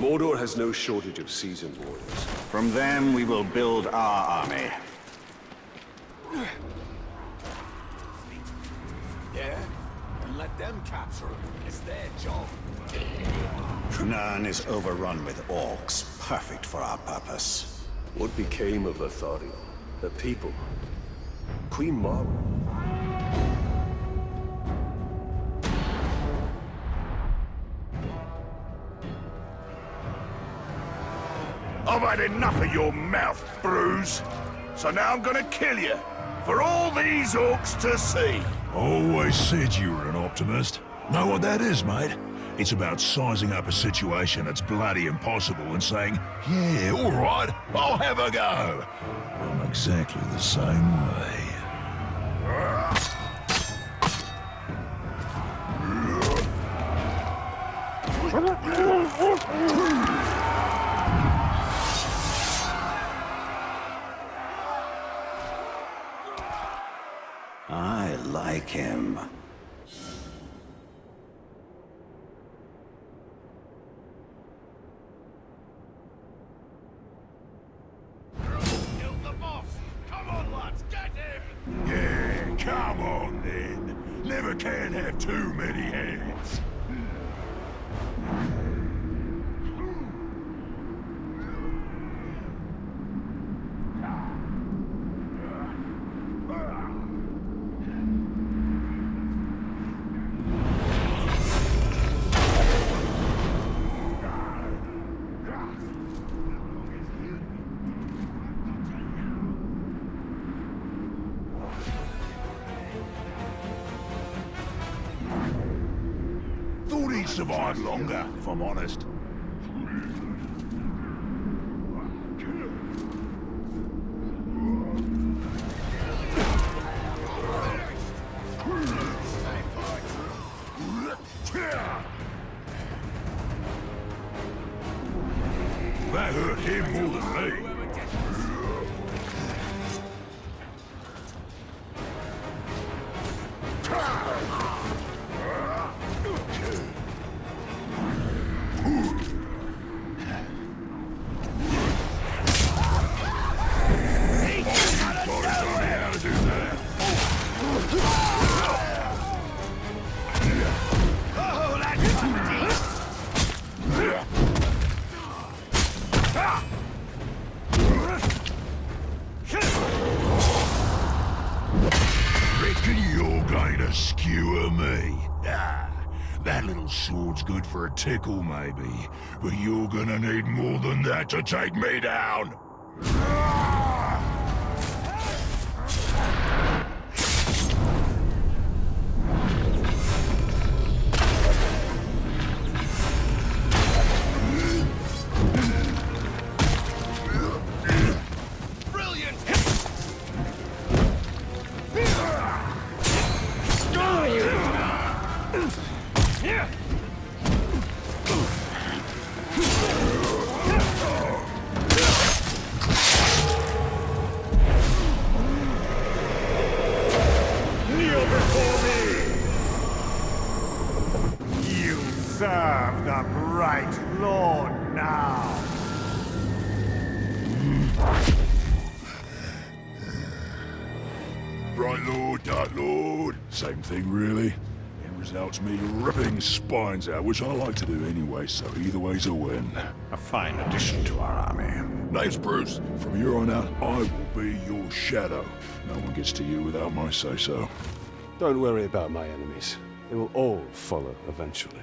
Mordor has no shortage of seasoned warriors. From them, we will build our army. Yeah? And let them capture him. It's their job. Nurn is overrun with orcs, perfect for our purpose. What became of Lithariel? The people? Queen Mara? I've had enough of your mouth, Bruz. So now I'm gonna kill you. For all these orcs to see. Always said you were an optimist. Know what that is, mate? It's about sizing up a situation that's bloody impossible and saying, yeah, all right, I'll have a go. I'm exactly the same way. Him. Survive longer, if I'm honest. For a tickle, maybe. But you're gonna need more than that to take me down. Same thing, really. End results me ripping spines out, which I like to do anyway, so either way's a win. A fine addition to our army. Name's Bruz. From here on out, I will be your shadow. No one gets to you without my say-so. Don't worry about my enemies. They will all follow eventually.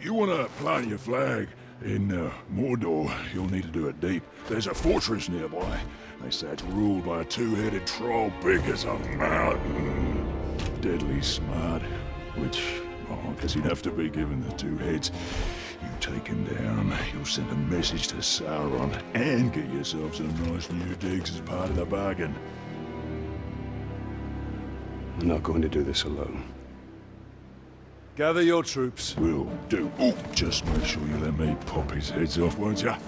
You want to plant your flag in uh, Mordor, you'll need to do it deep. There's a fortress nearby. They say it's ruled by a two-headed troll big as a mountain. Deadly smart, which, oh, guess he'd have to be given the two heads. You take him down, you'll send a message to Sauron, and get yourself some nice new digs as part of the bargain. I'm not going to do this alone. Gather your troops. We'll do. Oh, just make sure you let me pop his heads off, won't ya?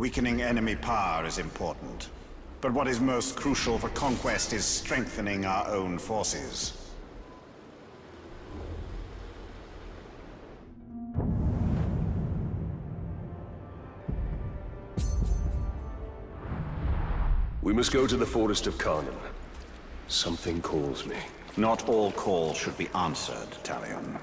Weakening enemy power is important. But what is most crucial for conquest is strengthening our own forces. We must go to the Forest of Carnán. Something calls me. Not all calls should be answered, Talion.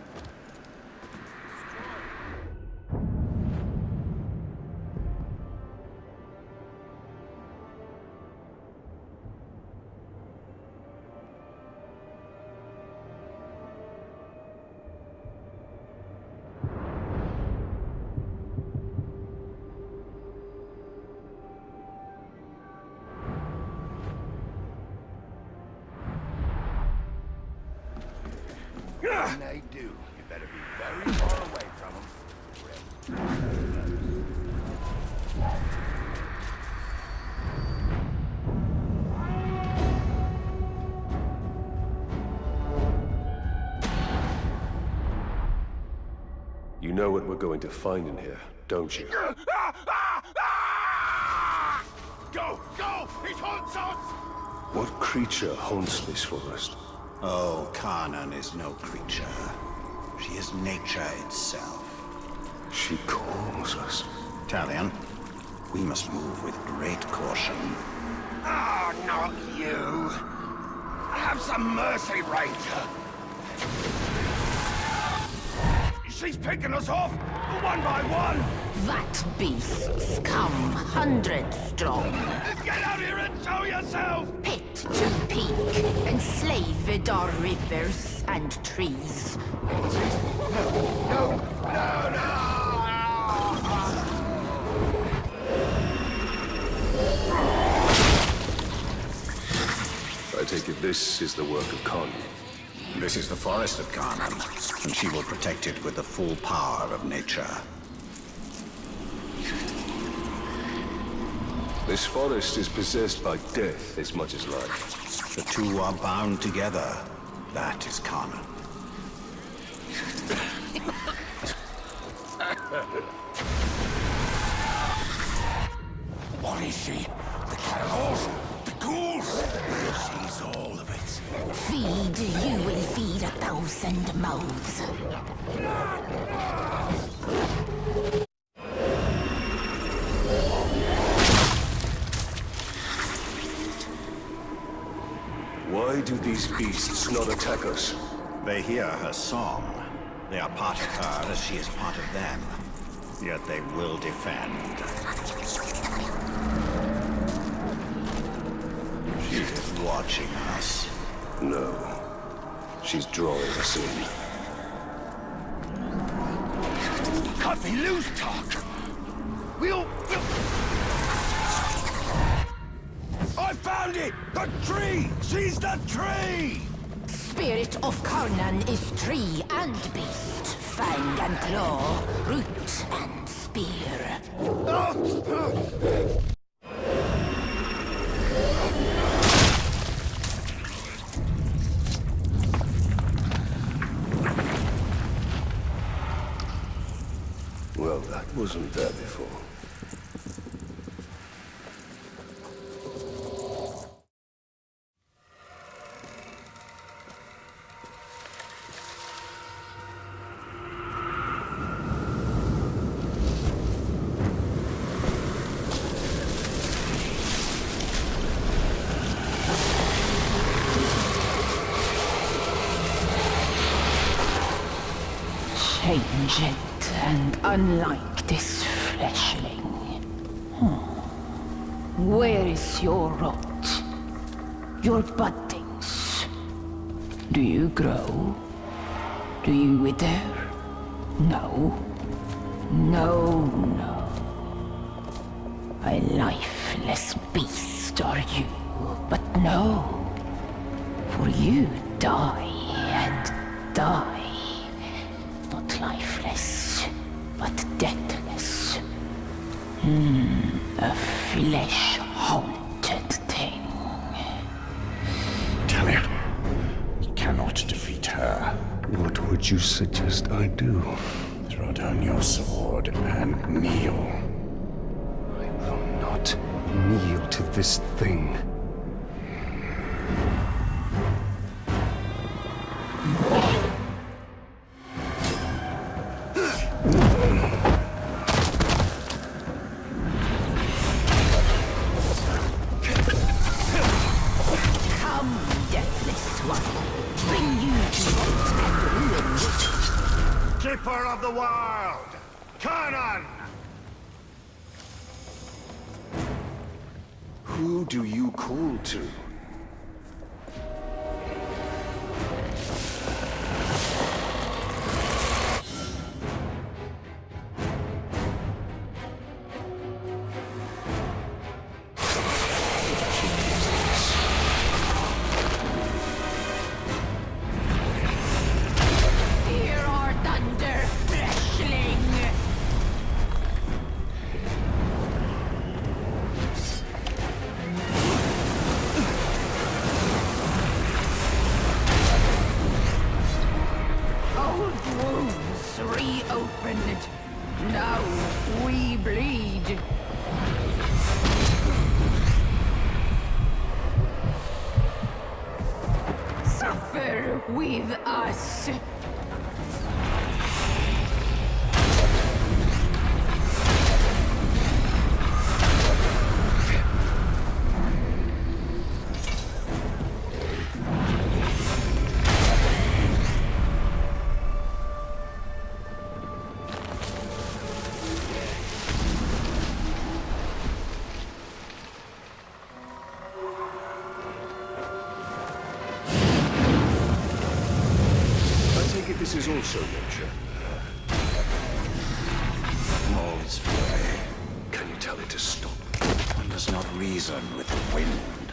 When they do, you better be very far away from them. You know what we're going to find in here, don't you? Go! Go! It haunts us! What creature haunts this forest? Oh, Carnán is no creature. She is nature itself. She calls us. Talion, we must move with great caution. Ah, not you! Have some mercy, Ranger! She's picking us off, one by one! That beasts come hundreds strong, Get out here and show yourself! Pit to peak, enslave our rivers and trees. No, no, no! I take it this is the work of Khan. This is the forest of Carnán, and she will protect it with the full power of nature. This forest is possessed by death as much as life. The two are bound together. That is Carnán. What is she? The cannibals? The ghouls? She's all of it. Feed, you will feed a thousand mouths. Why do these beasts not attack us? They hear her song. They are part of her as she is part of them. Yet they will defend. She is watching us. No. She's drawing us in. Cut me loose, Talk! We'll... we'll... I found it! The tree! She's the tree! Spirit of Carnán is tree and beast, fang and claw, root and spear. Well, that wasn't there before. No. No, no. A lifeless beast are you, but no. For you die and die. Not lifeless, but deathless. Hmm, a flesh-haunted would you suggest I do? Throw down your sword and kneel. I will not kneel to this thing. Is also nature. Mold's fury. Can you tell it to stop? One does not reason with the wind.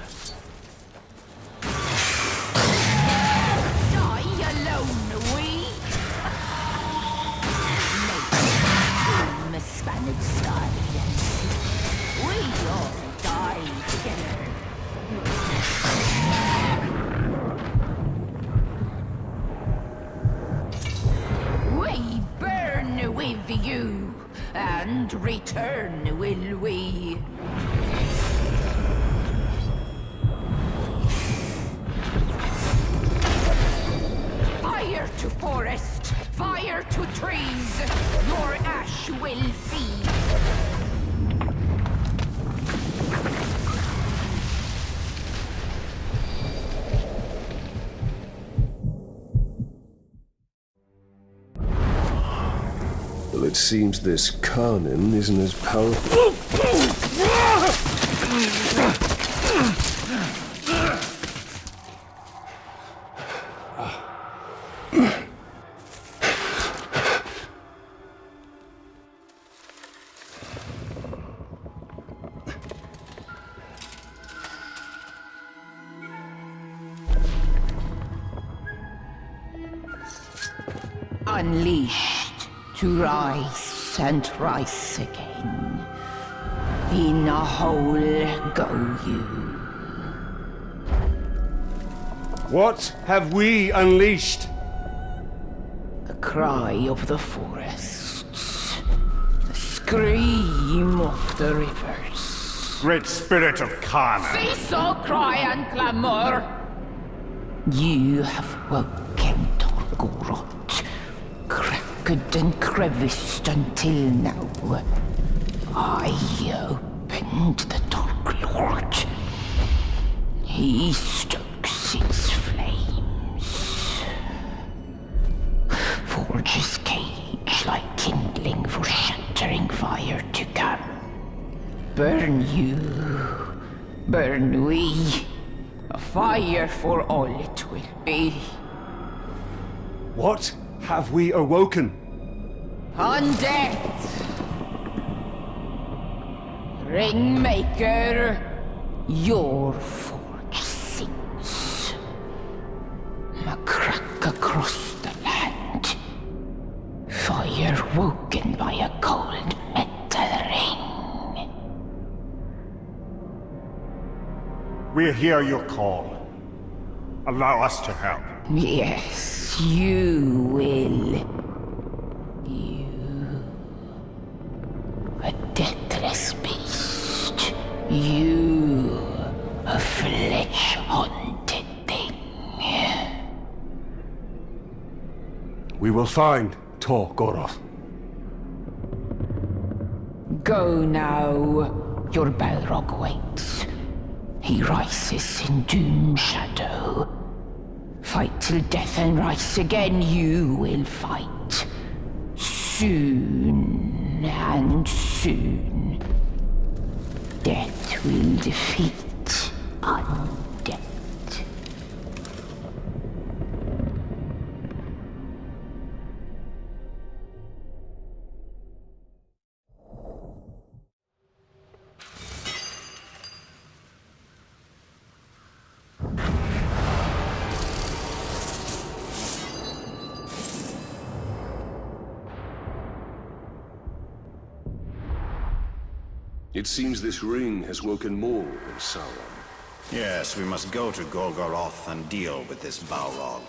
Seems this Carnán isn't as powerful. Unleashed to rise and rise again. In a hole go you. What have we unleashed? The cry of the forests. The scream of the rivers. Great Spirit of Khan! Cease all cry and clamor! You have woken cracked and creviced until now. I opened the Dark Lord. He stokes its flames. Forges cage like kindling for shattering fire to come. Burn you, burn we. A fire for all it will be. What have we awoken? On death! Ringmaker, your forge sings. A crack across the land. Fire woken by a cold metal ring. We hear your call. Allow us to help. Yes, you will. You, a flesh haunted thing. We will find Tar Goroth. Go now. Your Balrog waits. He rises in doom shadow. Fight till death and rise again, you will fight. Soon and soon. Death will defeat undead. It seems this ring has woken more than Sauron. Yes, we must go to Golgoroth and deal with this Balrog.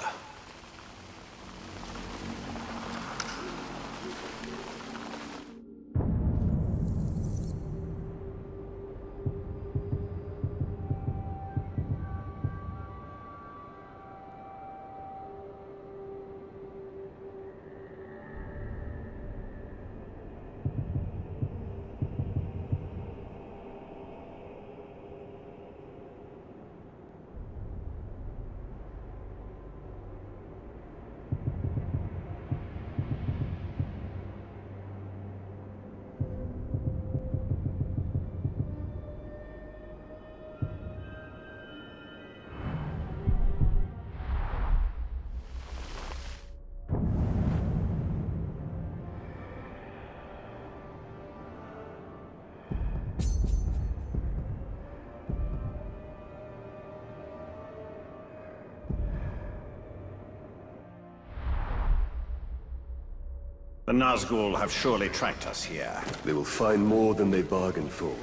The Nazgul have surely tracked us here. They will find more than they bargained for.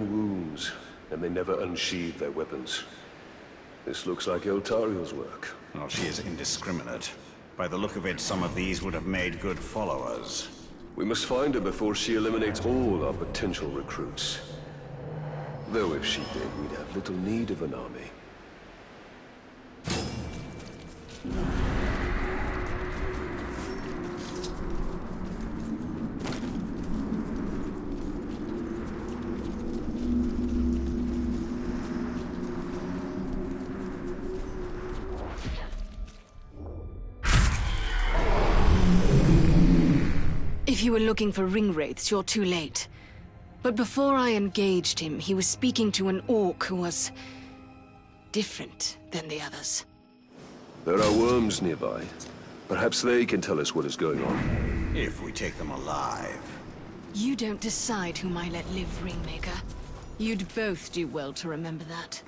Wounds, and they never unsheathe their weapons. This looks like Eltariel's work. Well, she is indiscriminate. By the look of it, some of these would have made good followers. We must find her before she eliminates all our potential recruits. Though if she did, we'd have little need of an army. Looking for ring wraiths, you're too late. But before I engaged him, he was speaking to an orc who was... different than the others. There are worms nearby. Perhaps they can tell us what is going on. If we take them alive. You don't decide whom I let live, Ringmaker. You'd both do well to remember that.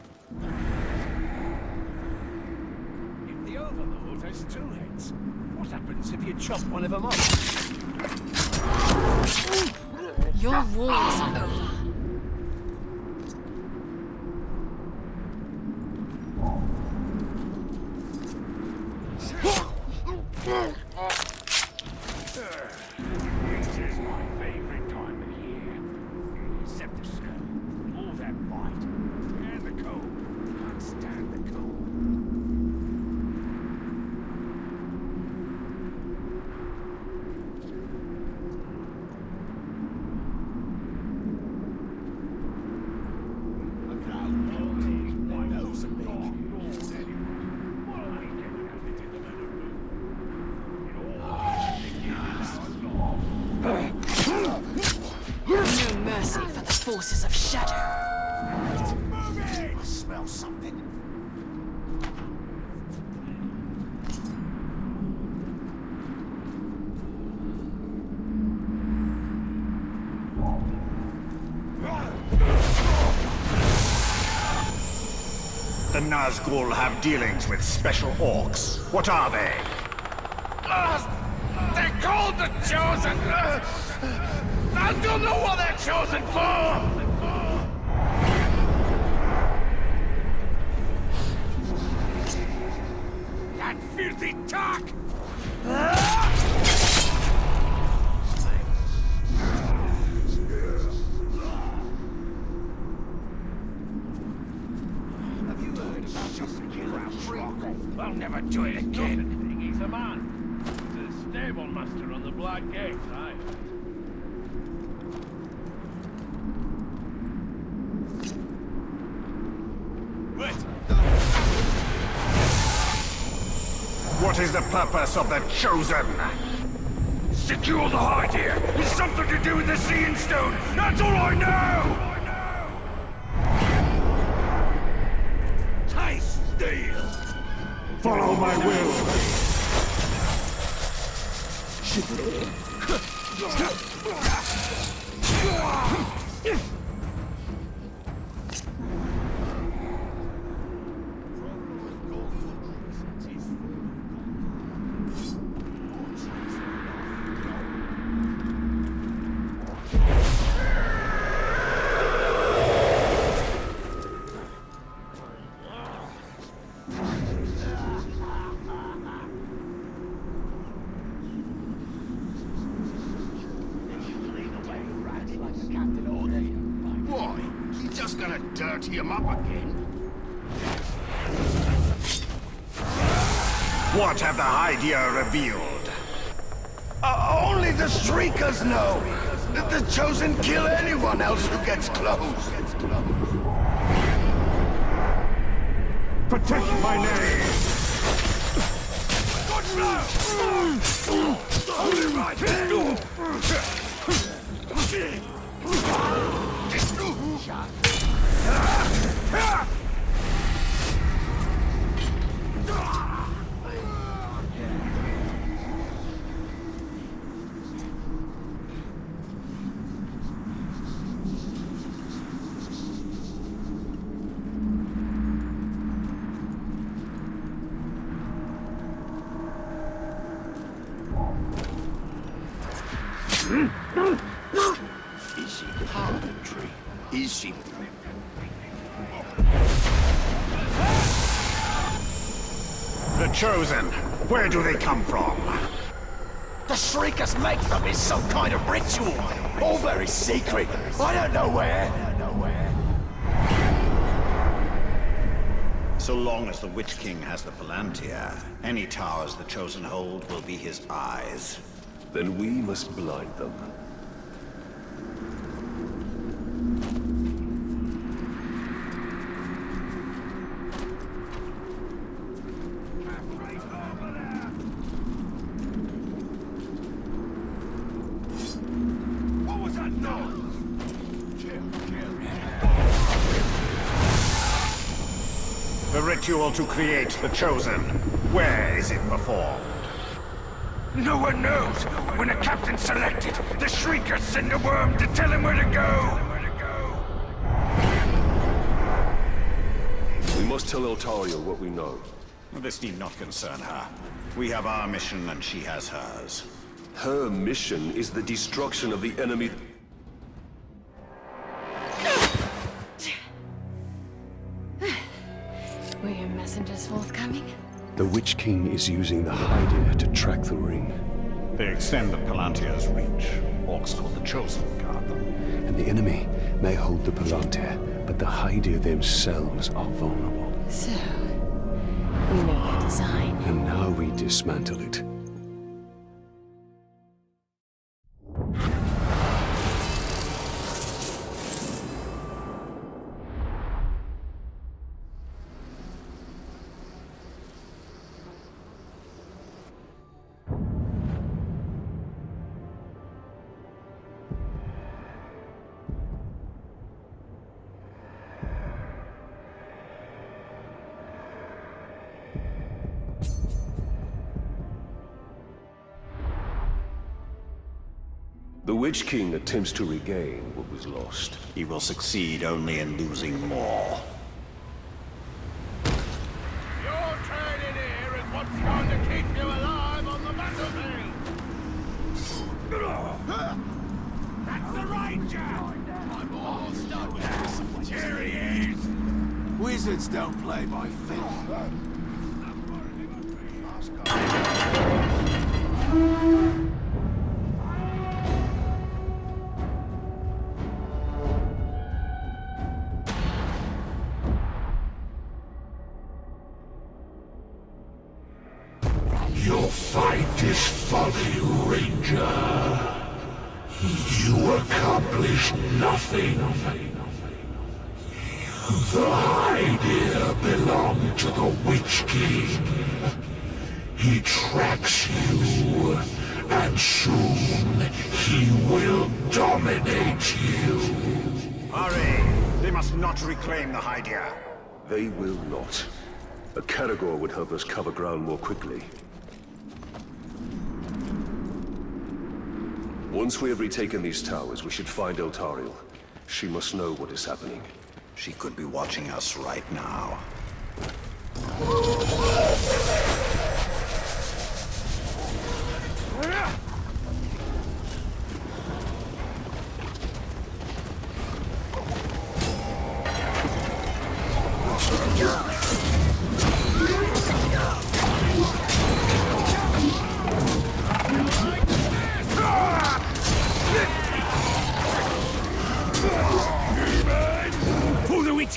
If the Overlord has two heads, what happens if you chop one of them off? Your war is over. This is my favorite time of year. Except the snow. All that bite. And the cold. Can't stand the cold. forces of Shadow. I smell something. The Nazgul have dealings with special orcs. What are they? Uh, they're called the Chosen! Uh, I don't know what they're chosen for! That filthy talk! Never do it again. He's a man. He's a stable master on the Black Gate, aye. What is the purpose of the Chosen? Secure the hide here. It's something to do with the Seeing Stone. That's all I know. Gonna dirty him up again? What have the Hydia revealed? Uh, only the Shriekers know. that The Chosen kill anyone else who gets close. Protect my name. Hold it right Is do they come from? The Shriekers make them in some kind of ritual. All very secret. I don't know where. So long as the Witch King has the Palantir, any towers the Chosen hold will be his eyes. Then we must blind them. Ritual to create the Chosen. Where is it performed? No one knows. When a captain's selected, the Shriekers send a worm to tell him where to go. We must tell Eltariel what we know. This need not concern her. We have our mission and she has hers. Her mission is the destruction of the enemy. Witch King is using the Hydia to track the ring. They extend the Palantir's reach. Orcs called the Chosen guard them. And the enemy may hold the Palantir, but the Hydia themselves are vulnerable. So, we know your design. And now we dismantle it. Witch King attempts to regain what was lost. He will succeed only in losing more. Fight is folly, Ranger. You accomplish nothing. The Hydir belong to the Witch King. He tracks you, and soon he will dominate you. Hurry! They must not reclaim the Hydia. They will not. A Caragor would help us cover ground more quickly. Once we have retaken these towers, we should find Eltariel. She must know what is happening. She could be watching us right now.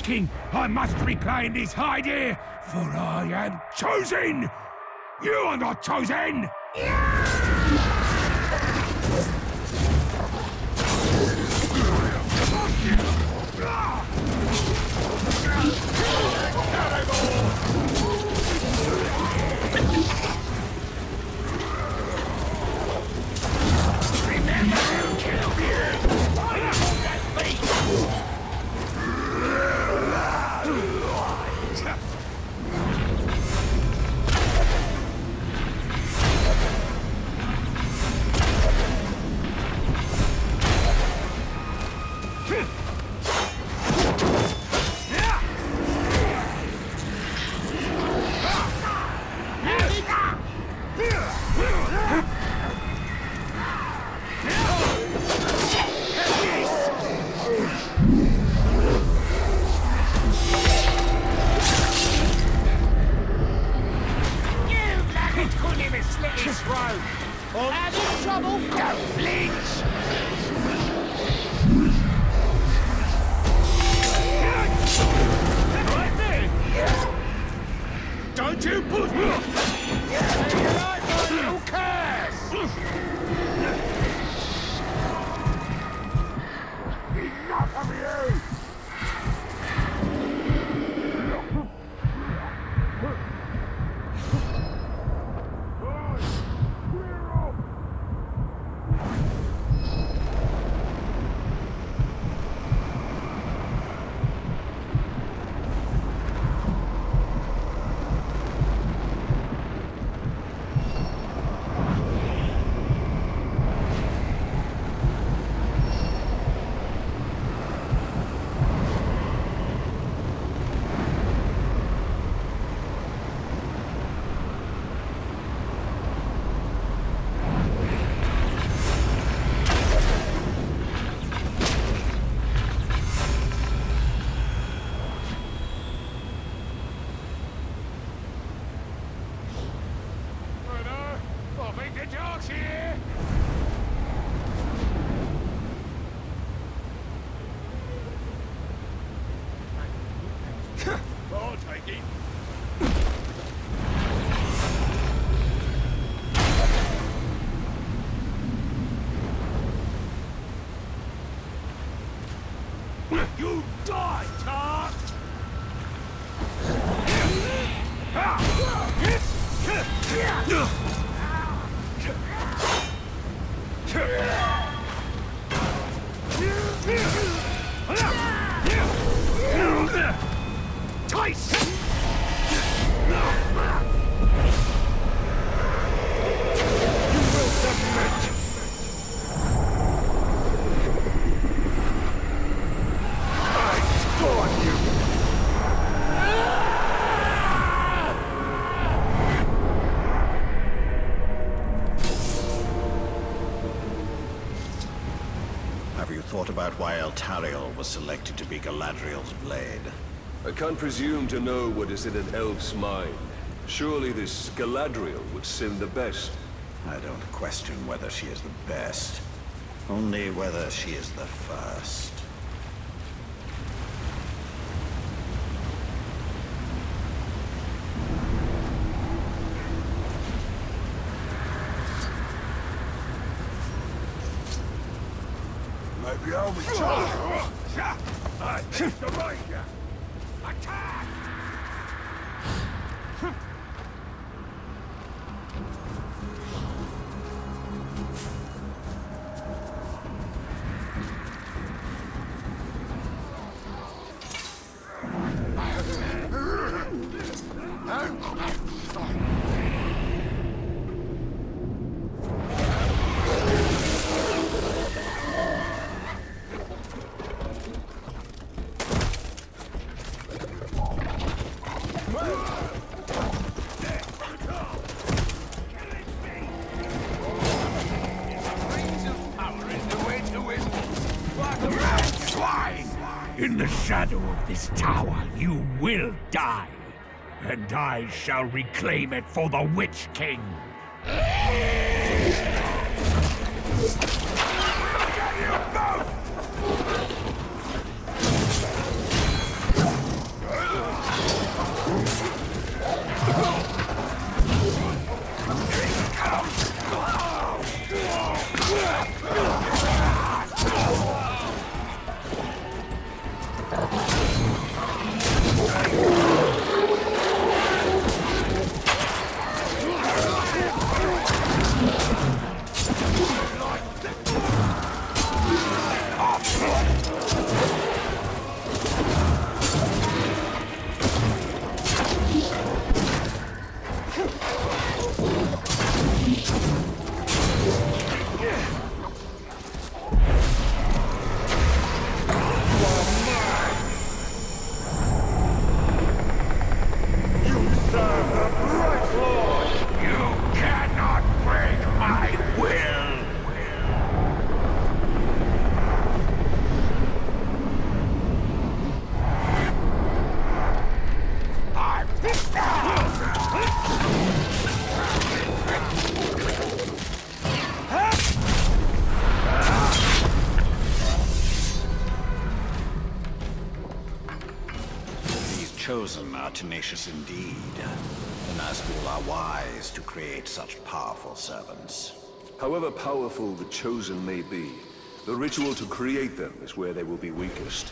King, I must reclaim this hide here, for I am chosen! You are not chosen! You Don't you push thought about why Eltariel was selected to be Galadriel's blade? I can't presume to know what is in an elf's mind. Surely this Galadriel would seem the best. I don't question whether she is the best. Only whether she is the first. Attack! Will die. And I shall reclaim it for the Witch King. Tenacious indeed. The Nazgul are wise to create such powerful servants. However powerful the Chosen may be, the ritual to create them is where they will be weakest.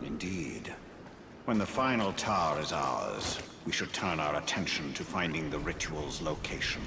Indeed. When the final tower is ours, we should turn our attention to finding the ritual's location.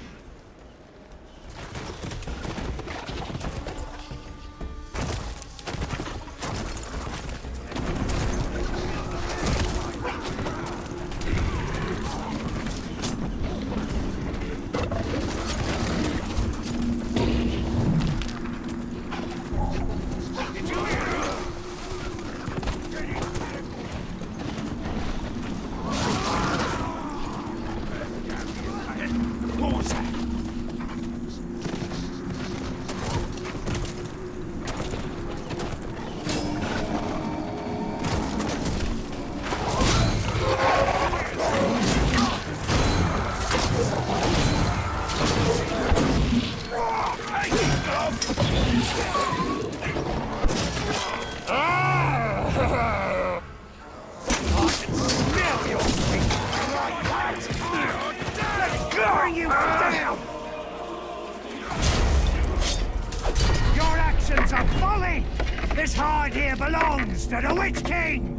Belongs to the Witch King!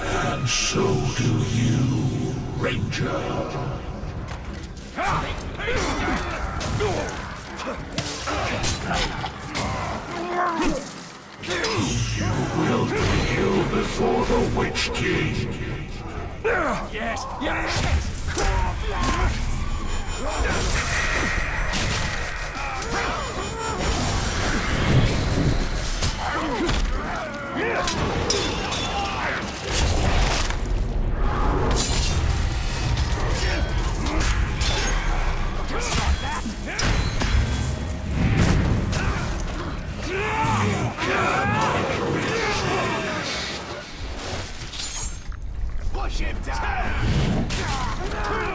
And so do you, Ranger. You will kneel before the Witch King. Yes, yes! for Push him down!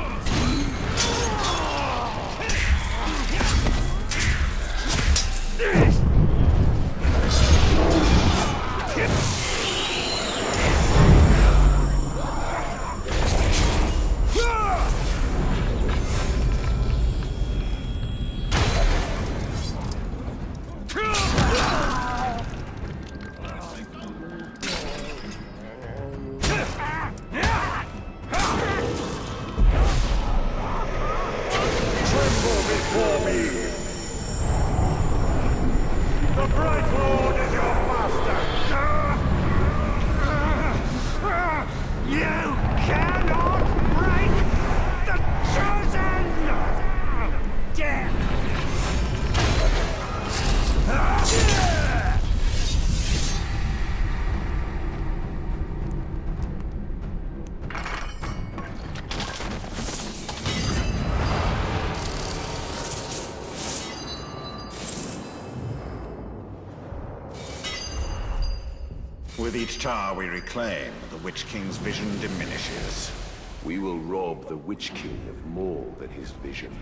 Each tower we reclaim, the Witch King's vision diminishes. We will rob the Witch King of more than his vision.